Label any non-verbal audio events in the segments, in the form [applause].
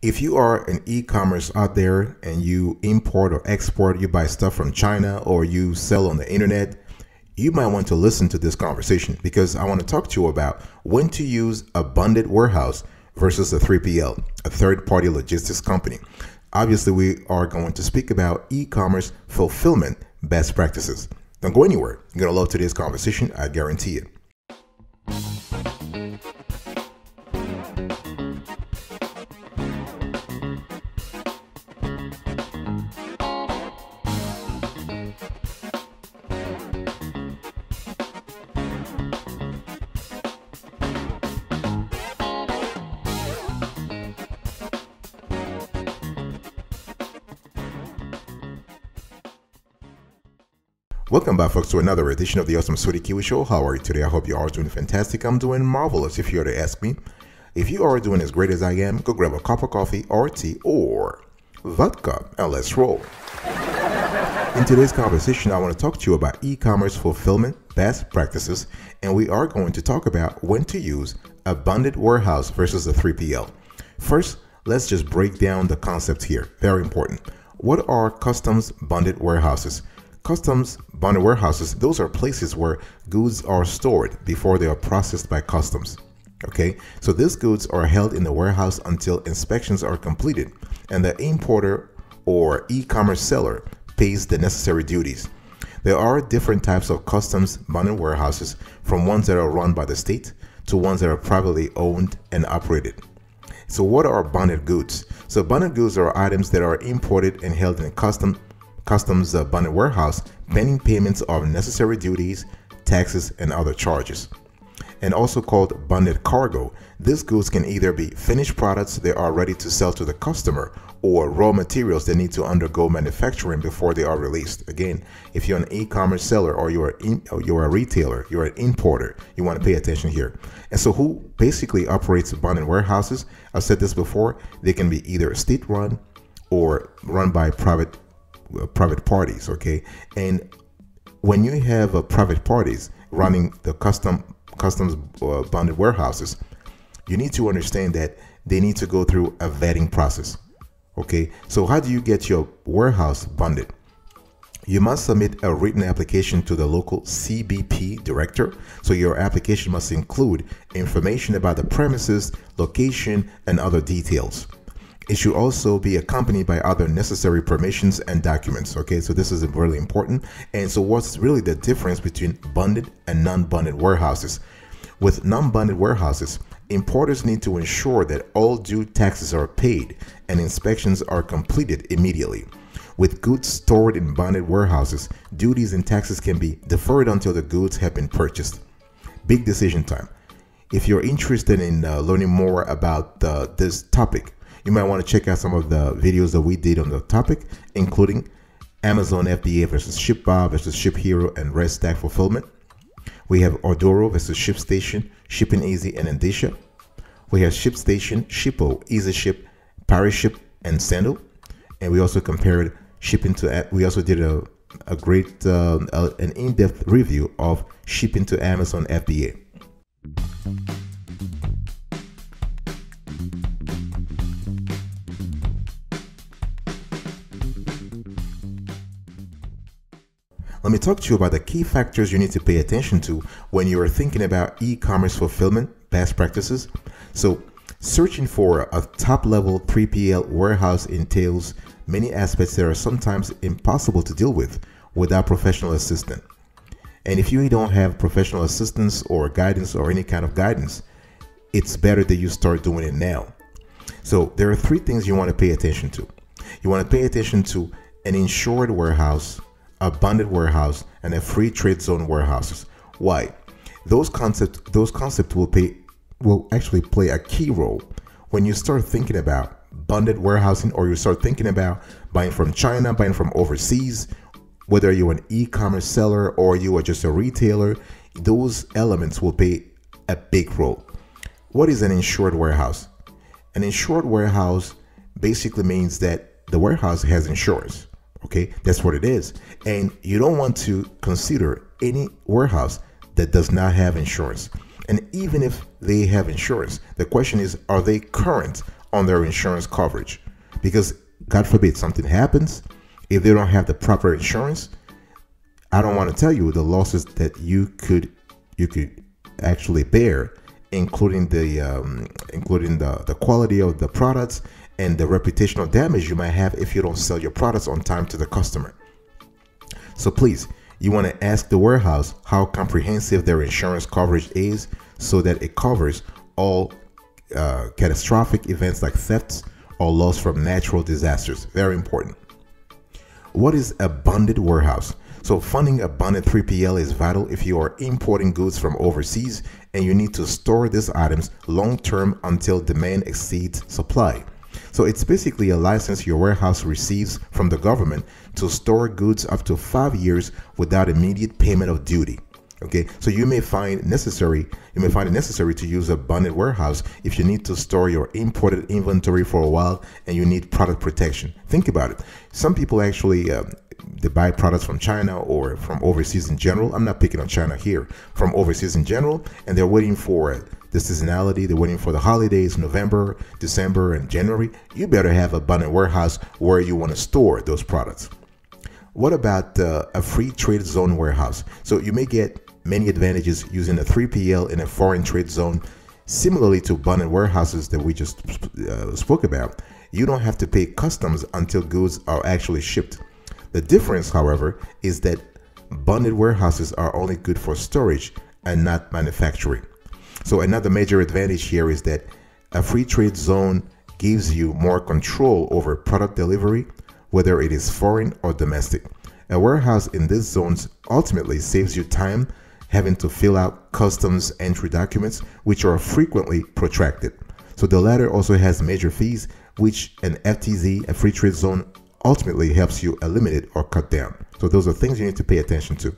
If you are an e-commerce out there and you import or export, you buy stuff from China or you sell on the internet, you might want to listen to this conversation because I want to talk to you about when to use a bonded warehouse versus a 3PL, a third party logistics company. Obviously, we are going to speak about e commerce fulfillment best practices. Don't go anywhere. You're going to love today's conversation, I guarantee it. Welcome back, folks, to another edition of the Awesome S'witty Kiwi Show. How are you today? I hope you are doing fantastic. I'm doing marvelous, if you are to ask me. If you are doing as great as I am, go grab a cup of coffee or tea or vodka and let's roll. In today's conversation, I want to talk to you about e commerce fulfillment best practices, and we are going to talk about when to use a bonded warehouse versus a 3PL. First, let's just break down the concept here. Very important. What are customs bonded warehouses? Customs bonded warehouses, those are places where goods are stored before they are processed by customs. Okay, so these goods are held in the warehouse until inspections are completed and the importer or e commerce seller pays the necessary duties. There are different types of customs bonded warehouses, from ones that are run by the state to ones that are privately owned and operated. So, what are bonded goods? So, bonded goods are items that are imported and held in custom Customs bonded warehouse pending payments of necessary duties, taxes, and other charges. And also called bonded cargo, these goods can either be finished products that are ready to sell to the customer or raw materials that need to undergo manufacturing before they are released. Again, if you're an e-commerce seller or you're in, or you're a retailer, you're an importer, you want to pay attention here. And so who basically operates bonded warehouses? I've said this before, they can be either state-run or run by private private parties okay and when you have uh, private parties running the custom customs uh, bonded warehouses you need to understand that they need to go through a vetting process okay so how do you get your warehouse bonded you must submit a written application to the local CBP director. So your application must include information about the premises, location, and other details. It should also be accompanied by other necessary permissions and documents. Okay, so this is really important. And so, what's really the difference between bonded and non bonded warehouses? With non bonded warehouses, importers need to ensure that all due taxes are paid and inspections are completed immediately. With goods stored in bonded warehouses, duties and taxes can be deferred until the goods have been purchased. Big decision time. If you're interested in uh, learning more about uh, this topic, you might want to check out some of the videos that we did on the topic, including Amazon FBA versus ShipBob versus ShipHero and Red Stag Fulfillment. We have Ordoro versus ShipStation, Shipping Easy, and Endicia. We have ShipStation, Shippo, EasyShip, PariShip, and Sendle. And we also compared shipping to, we also did a, a great, uh, an in-depth review of shipping to Amazon FBA. Let me talk to you about the key factors you need to pay attention to when you are thinking about e commerce fulfillment best practices. So, searching for a top level 3PL warehouse entails many aspects that are sometimes impossible to deal with without professional assistance. And if you don't have professional assistance or guidance or any kind of guidance, it's better that you start doing it now. So, there are three things you want to pay attention to. You want to pay attention to an insured warehouse a bonded warehouse, and a free trade zone warehouses. Why? Those concepts those concepts will pay will actually play a key role when you start thinking about bonded warehousing or you start thinking about buying from China, buying from overseas, whether you're an e-commerce seller or you are just a retailer, those elements will play a big role. What is an insured warehouse? An insured warehouse basically means that the warehouse has insurance. Okay, that's what it is. And you don't want to consider any warehouse that does not have insurance. And even if they have insurance, the question is are they current on their insurance coverage. Because, God forbid, something happens, if they don't have the proper insurance, I don't want to tell you the losses that you could you could actually bear, including the um, including the the quality of the products and the reputational damage you might have if you don't sell your products on time to the customer. So please, you want to ask the warehouse how comprehensive their insurance coverage is so that it covers all uh, catastrophic events like thefts or loss from natural disasters. Very important. What is a bonded warehouse? So, funding a bonded 3PL is vital if you are importing goods from overseas and you need to store these items long term until demand exceeds supply. So, it's basically a license your warehouse receives from the government to store goods up to five years without immediate payment of duty. Okay, so you may find necessary you may find it necessary to use a bonded warehouse if you need to store your imported inventory for a while and you need product protection. Think about it. Some people actually um, they buy products from China or from overseas in general. I'm not picking on China here, from overseas in general, and they're waiting for the seasonality. They're waiting for the holidays, November, December, and January. You better have a bonded warehouse where you want to store those products. What about uh, a free trade zone warehouse? So you may get many advantages using a 3PL in a foreign trade zone. Similarly to bonded warehouses that we just uh, spoke about, you don't have to pay customs until goods are actually shipped. The difference, however, is that bonded warehouses are only good for storage and not manufacturing. So another major advantage here is that a free trade zone gives you more control over product delivery, whether it is foreign or domestic. A warehouse in these zones ultimately saves you time having to fill out customs entry documents, which are frequently protracted. So the latter also has major fees, which an FTZ, a free trade zone, ultimately helps you eliminate or cut down. So those are things you need to pay attention to.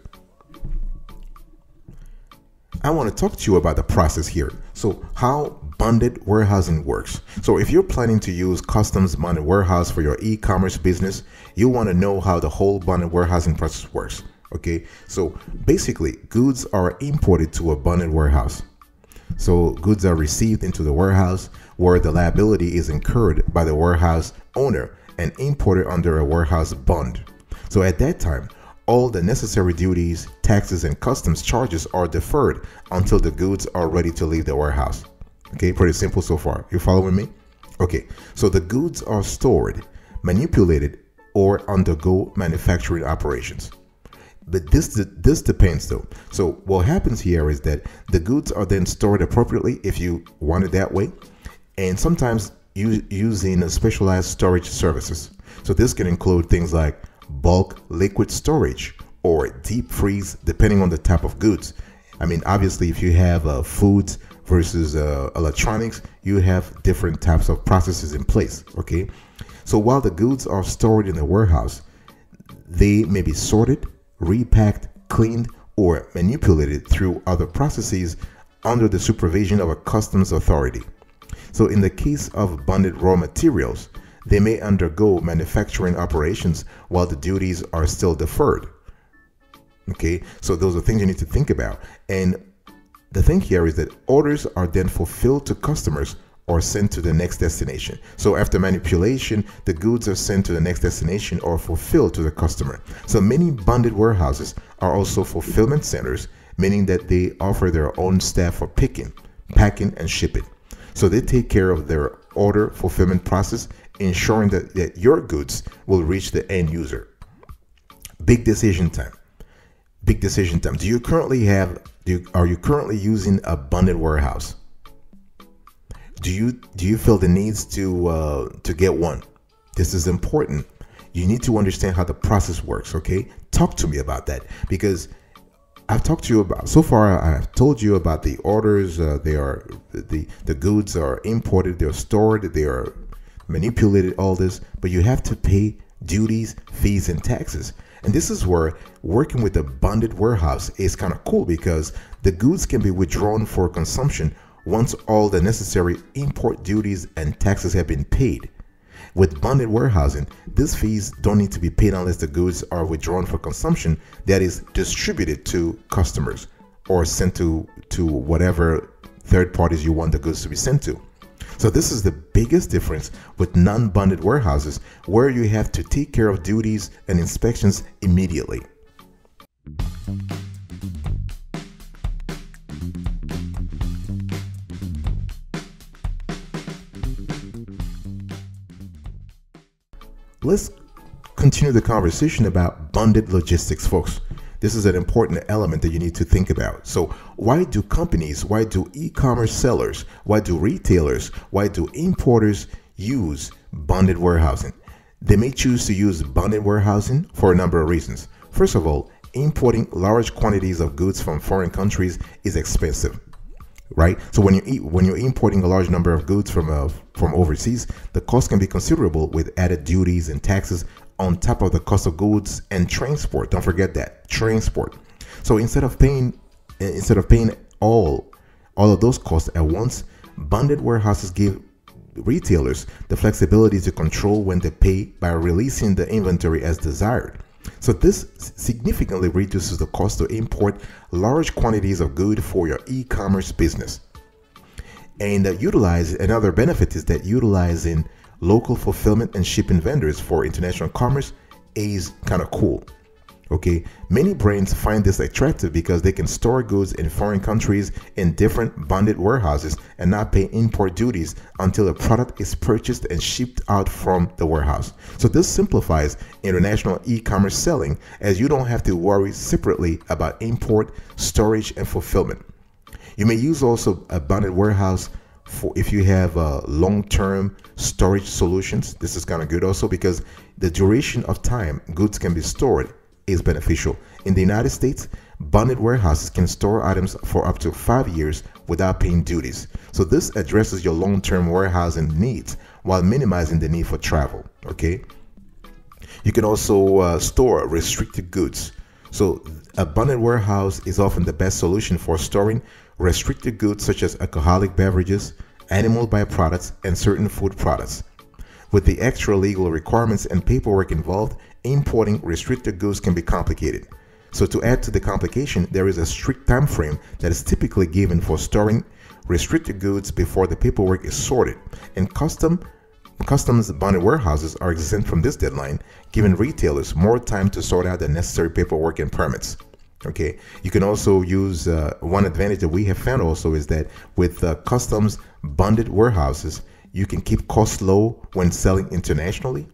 I want to talk to you about the process here. So how bonded warehousing works. So if you're planning to use customs bonded warehouse for your e-commerce business, you want to know how the whole bonded warehousing process works. Okay, so basically, goods are imported to a bonded warehouse. So goods are received into the warehouse where the liability is incurred by the warehouse owner and imported under a warehouse bond. So at that time, all the necessary duties, taxes, and customs charges are deferred until the goods are ready to leave the warehouse. Okay, pretty simple so far. You following me? Okay, so the goods are stored, manipulated, or undergo manufacturing operations. But this this depends though. So what happens here is that the goods are then stored appropriately if you want it that way, and sometimes using specialized storage services. So this can include things like bulk liquid storage or deep freeze, depending on the type of goods. I mean, obviously, if you have uh, foods versus uh, electronics, you have different types of processes in place. Okay, so while the goods are stored in the warehouse, they may be sorted repacked, cleaned, or manipulated through other processes under the supervision of a customs authority. So, in the case of bonded raw materials, they may undergo manufacturing operations while the duties are still deferred. Okay, so those are things you need to think about. And the thing here is that orders are then fulfilled to customers or sent to the next destination. So after manipulation, the goods are sent to the next destination or fulfilled to the customer. So many bonded warehouses are also fulfillment centers, meaning that they offer their own staff for picking, packing, and shipping. So they take care of their order fulfillment process, ensuring that, that your goods will reach the end user. Big decision time. Big decision time. Do you currently have do you, are you currently using a bonded warehouse? do you do you feel the needs to uh, to get one? This is important. You need to understand how the process works. Okay, talk to me about that because I've talked to you about so far. I've told you about the orders. Uh, they are the the goods are imported. They're stored. They are manipulated. All this, but you have to pay duties, fees, and taxes. And this is where working with a bonded warehouse is kind of cool because the goods can be withdrawn for consumption once all the necessary import duties and taxes have been paid. With bonded warehousing, these fees don't need to be paid unless the goods are withdrawn for consumption that is distributed to customers or sent to, to whatever third parties you want the goods to be sent to. So this is the biggest difference with non-bonded warehouses where you have to take care of duties and inspections immediately. Let's continue the conversation about bonded logistics, folks. This is an important element that you need to think about. So, why do companies, why do e commerce sellers, why do retailers, why do importers use bonded warehousing? They may choose to use bonded warehousing for a number of reasons. First of all, importing large quantities of goods from foreign countries is expensive right? So when you when you're importing a large number of goods from uh, from overseas, the cost can be considerable with added duties and taxes on top of the cost of goods and transport. Don't forget that transport. So instead of paying instead of paying all all of those costs at once, bonded warehouses give retailers the flexibility to control when they pay by releasing the inventory as desired. So this significantly reduces the cost to import large quantities of good for your e-commerce business. And uh, utilize another benefit is that utilizing local fulfillment and shipping vendors for international commerce is kind of cool. Okay, many brands find this attractive because they can store goods in foreign countries in different bonded warehouses and not pay import duties until a product is purchased and shipped out from the warehouse. So, this simplifies international e commerce selling as you don't have to worry separately about import, storage, and fulfillment. You may use also a bonded warehouse for if you have uh, long-term storage solutions. This is kind of good also because the duration of time goods can be stored is beneficial. In the United States, bonded warehouses can store items for up to five years without paying duties. So this addresses your long-term warehousing needs while minimizing the need for travel. Okay. You can also uh, store restricted goods. So a bonded warehouse is often the best solution for storing restricted goods such as alcoholic beverages, animal byproducts, and certain food products. With the extra legal requirements and paperwork involved, importing restricted goods can be complicated. So to add to the complication, there is a strict time frame that is typically given for storing restricted goods before the paperwork is sorted. And custom customs bonded warehouses are exempt from this deadline, giving retailers more time to sort out the necessary paperwork and permits. Okay, you can also use uh, one advantage that we have found also is that with uh, customs bonded warehouses, you can keep costs low when selling internationally.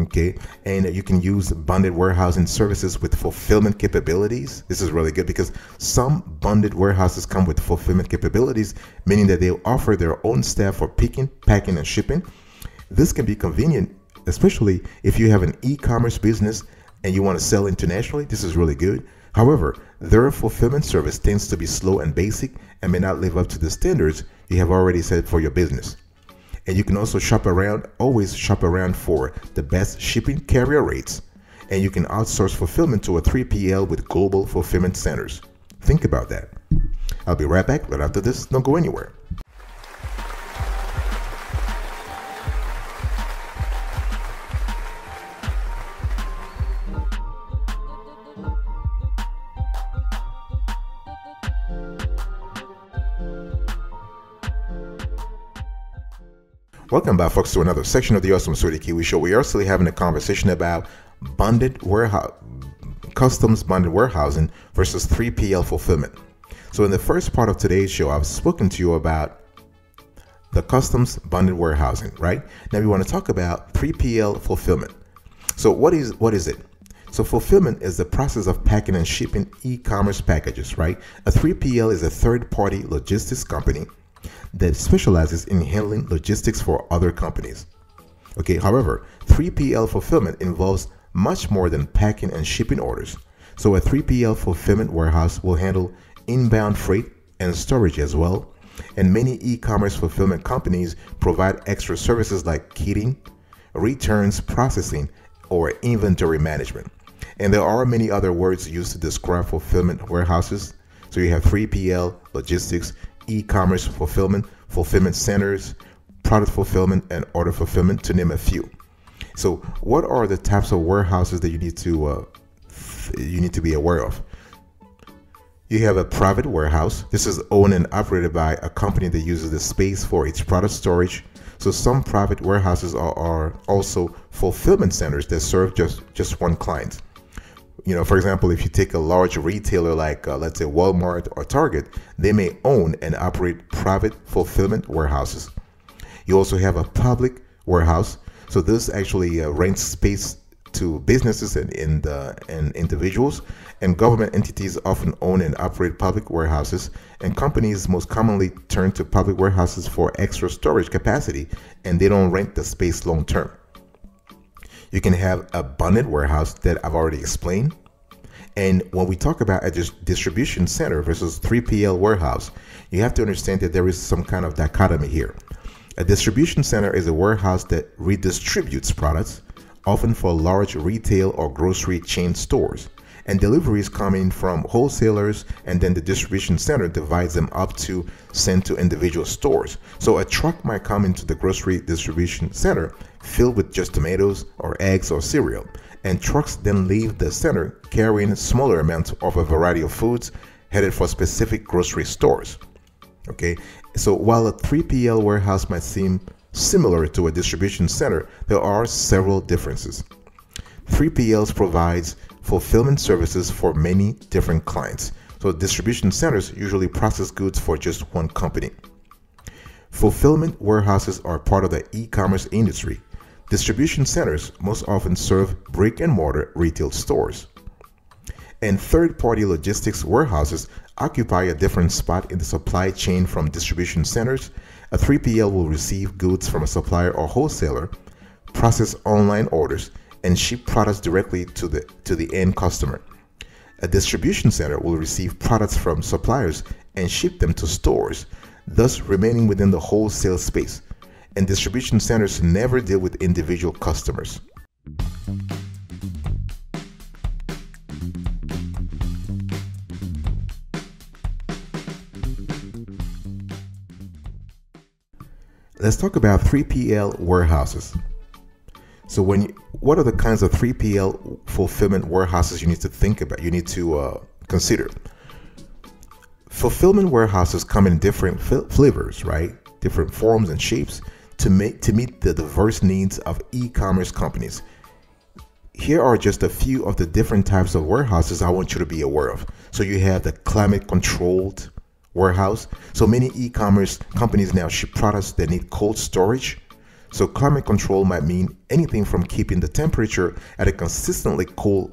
Okay, and you can use bonded warehousing services with fulfillment capabilities. This is really good because some bonded warehouses come with fulfillment capabilities, meaning that they offer their own staff for picking, packing, and shipping. This can be convenient, especially if you have an e commerce business and you want to sell internationally. This is really good. However, their fulfillment service tends to be slow and basic and may not live up to the standards you have already set for your business. And you can also shop around, always shop around for the best shipping carrier rates. And you can outsource fulfillment to a 3PL with global fulfillment centers. Think about that. I'll be right back right after this. Don't go anywhere. Welcome back, folks, to another section of the Awesome S'witty Kiwi Show. We are still having a conversation about bonded warehouse, customs bonded warehousing versus 3PL fulfillment. So, in the first part of today's show, I've spoken to you about the customs bonded warehousing, right? Now, we want to talk about 3PL fulfillment. So, what is what is it? So, fulfillment is the process of packing and shipping e-commerce packages, right? A 3PL is a third-party logistics company that specializes in handling logistics for other companies. Okay, however, 3PL fulfillment involves much more than packing and shipping orders. So a 3PL fulfillment warehouse will handle inbound freight and storage as well. And many e-commerce fulfillment companies provide extra services like kitting, returns processing, or inventory management. And there are many other words used to describe fulfillment warehouses. So you have 3PL, logistics, e-commerce fulfillment, fulfillment centers, product fulfillment, and order fulfillment, to name a few. So, what are the types of warehouses that you need to uh, you need to be aware of? You have a private warehouse. This is owned and operated by a company that uses the space for its product storage. So some private warehouses are, are also fulfillment centers that serve just, just one client. You know, for example, if you take a large retailer like, uh, let's say, Walmart or Target, they may own and operate private fulfillment warehouses. You also have a public warehouse. So this actually uh, rents space to businesses and, and, uh, and individuals, and government entities often own and operate public warehouses, and companies most commonly turn to public warehouses for extra storage capacity, and they don't rent the space long term. You can have a bonded warehouse that I've already explained. And when we talk about a distribution center versus 3PL warehouse, you have to understand that there is some kind of dichotomy here. A distribution center is a warehouse that redistributes products often for large retail or grocery chain stores. And deliveries coming from wholesalers, and then the distribution center divides them up to send to individual stores. So a truck might come into the grocery distribution center filled with just tomatoes or eggs or cereal. And trucks then leave the center carrying smaller amounts of a variety of foods headed for specific grocery stores. Okay, so while a 3PL warehouse might seem Similar to a distribution center, there are several differences. 3PLs provides fulfillment services for many different clients. So distribution centers usually process goods for just one company. Fulfillment warehouses are part of the e-commerce industry. Distribution centers most often serve brick and mortar retail stores. And third-party logistics warehouses occupy a different spot in the supply chain from distribution centers a 3PL will receive goods from a supplier or wholesaler, process online orders, and ship products directly to the, to the end customer. A distribution center will receive products from suppliers and ship them to stores, thus remaining within the wholesale space. And distribution centers never deal with individual customers. Let's talk about 3PL warehouses. So when you, what are the kinds of 3PL fulfillment warehouses you need to think about? You need to uh, consider. Fulfillment warehouses come in different flavors, right? Different forms and shapes to make to meet the diverse needs of e-commerce companies. Here are just a few of the different types of warehouses I want you to be aware of. So you have the climate controlled warehouse. So many e-commerce companies now ship products that need cold storage. So climate control might mean anything from keeping the temperature at a consistently cool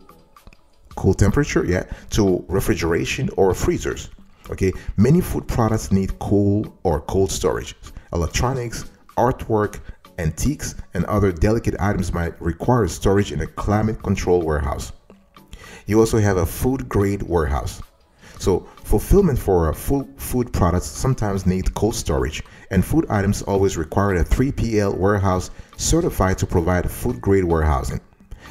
cool temperature, yeah, to refrigeration or freezers. Okay, many food products need cool or cold storage. Electronics, artwork, antiques, and other delicate items might require storage in a climate control warehouse. You also have a food grade warehouse. So fulfillment for food, food products sometimes need cold storage, and food items always require a 3PL warehouse certified to provide food grade warehousing.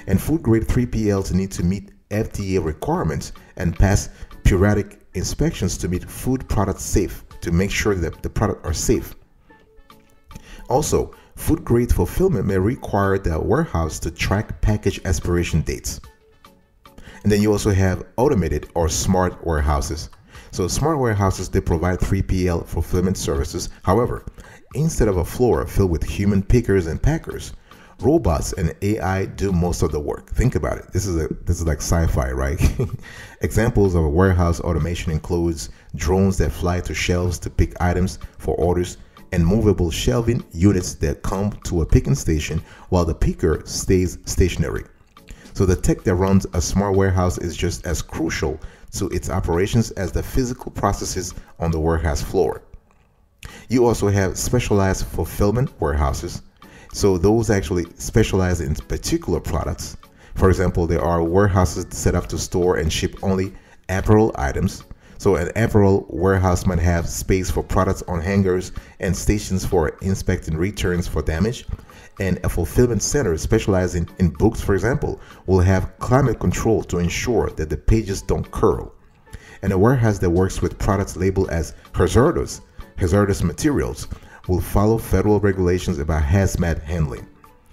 And food grade 3PLs need to meet FDA requirements and pass periodic inspections to meet food products safe to make sure that the product are safe. Also, food grade fulfillment may require the warehouse to track package expiration dates. And then you also have automated or smart warehouses. So smart warehouses, they provide 3PL fulfillment services. However, instead of a floor filled with human pickers and packers, robots and AI do most of the work. Think about it. This is a this is like sci-fi, right? [laughs] Examples of warehouse automation includes drones that fly to shelves to pick items for orders and movable shelving units that come to a picking station while the picker stays stationary. So the tech that runs a smart warehouse is just as crucial to its operations as the physical processes on the warehouse floor. You also have specialized fulfillment warehouses. So those actually specialize in particular products. For example, there are warehouses set up to store and ship only apparel items. So an apparel warehouse might have space for products on hangers and stations for inspecting returns for damage and a fulfillment center specializing in books, for example, will have climate control to ensure that the pages don't curl. And a warehouse that works with products labeled as hazardous, hazardous materials, will follow federal regulations about hazmat handling.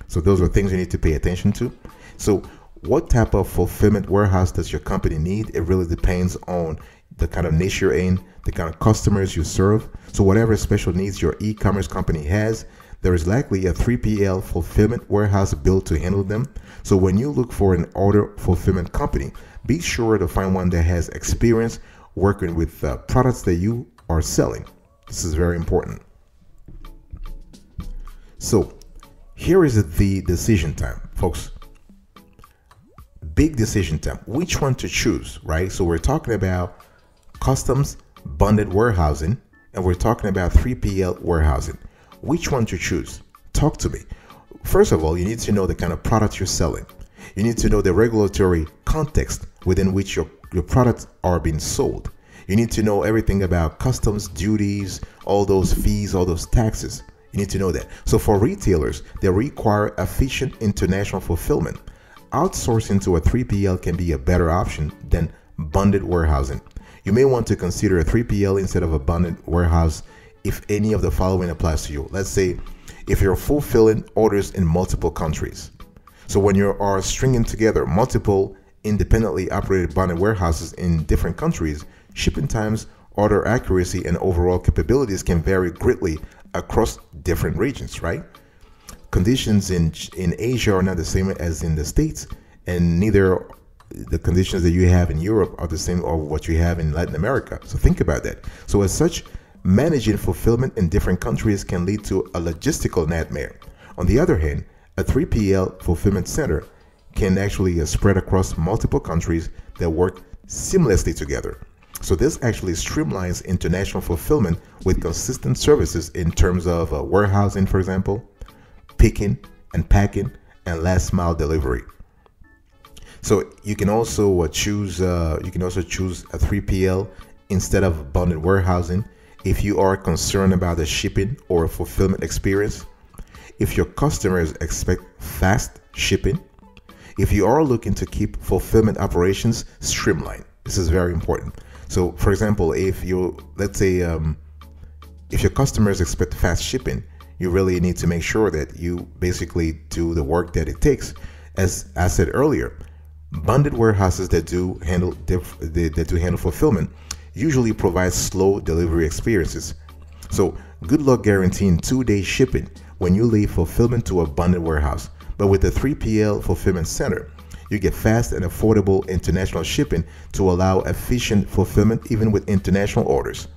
So those are things you need to pay attention to. So what type of fulfillment warehouse does your company need? It really depends on the kind of niche you're in, the kind of customers you serve. So, whatever special needs your e commerce company has, there is likely a 3PL fulfillment warehouse built to handle them. So, when you look for an order fulfillment company, be sure to find one that has experience working with uh, products that you are selling. This is very important. So, here is the decision time, folks. Big decision time. Which one to choose, right? So, we're talking about customs bonded warehousing and we're talking about 3PL warehousing. Which one to choose? Talk to me. First of all, you need to know the kind of product you're selling. You need to know the regulatory context within which your, your products are being sold. You need to know everything about customs, duties, all those fees, all those taxes. You need to know that. So for retailers, they require efficient international fulfillment. Outsourcing to a 3PL can be a better option than bonded warehousing. You may want to consider a 3PL instead of a bonded warehouse if any of the following applies to you. Let's say if you're fulfilling orders in multiple countries. So when you are stringing together multiple independently operated bonded warehouses in different countries, shipping times, order accuracy, and overall capabilities can vary greatly across different regions, right? Conditions in in Asia are not the same as in the States, and neither the conditions that you have in Europe are the same or what you have in Latin America. So think about that. So as such, managing fulfillment in different countries can lead to a logistical nightmare. On the other hand, a 3PL fulfillment center can actually uh, spread across multiple countries that work seamlessly together. So this actually streamlines international fulfillment with consistent services in terms of uh, warehousing, for example, picking and packing, and last mile delivery. So you can also uh, choose uh, you can also choose a 3PL instead of bonded warehousing if you are concerned about the shipping or fulfillment experience. If your customers expect fast shipping if you are looking to keep fulfillment operations streamlined. This is very important. So, for example, if you, let's say, um, if your customers expect fast shipping, you really need to make sure that you basically do the work that it takes. As I said earlier, bonded warehouses that do handle diff- that do handle fulfillment usually provide slow delivery experiences. So, good luck guaranteeing two-day shipping when you leave fulfillment to a bonded warehouse. But with the 3PL fulfillment center, you get fast and affordable international shipping to allow efficient fulfillment even with international orders.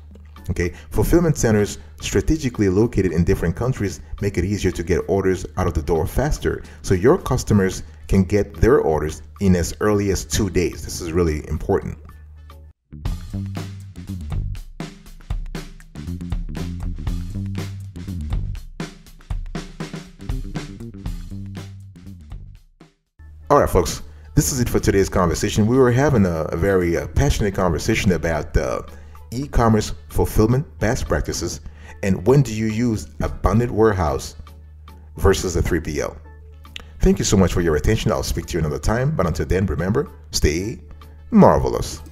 Okay, fulfillment centers strategically located in different countries make it easier to get orders out of the door faster so your customers can get their orders in as early as two days. This is really important. All right, folks, this is it for today's conversation. We were having a, a very uh, passionate conversation about uh, e commerce fulfillment best practices and when do you use a bonded warehouse versus a 3PL. Thank you so much for your attention. I'll speak to you another time, but until then, remember, stay marvelous.